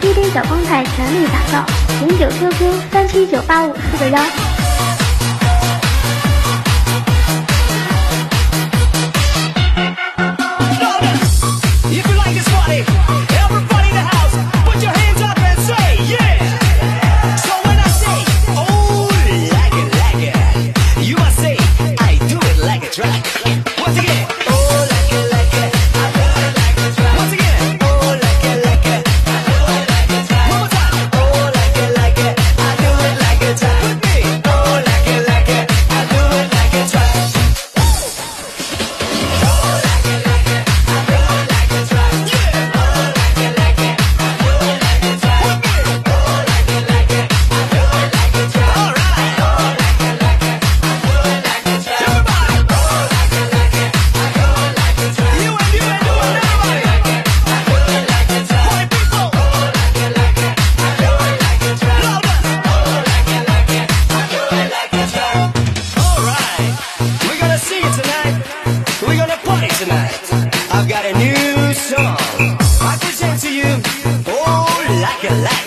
专辑由 DJ 小光彩全力打造，零九 QQ 三七九八五四个幺。Oh, like a light.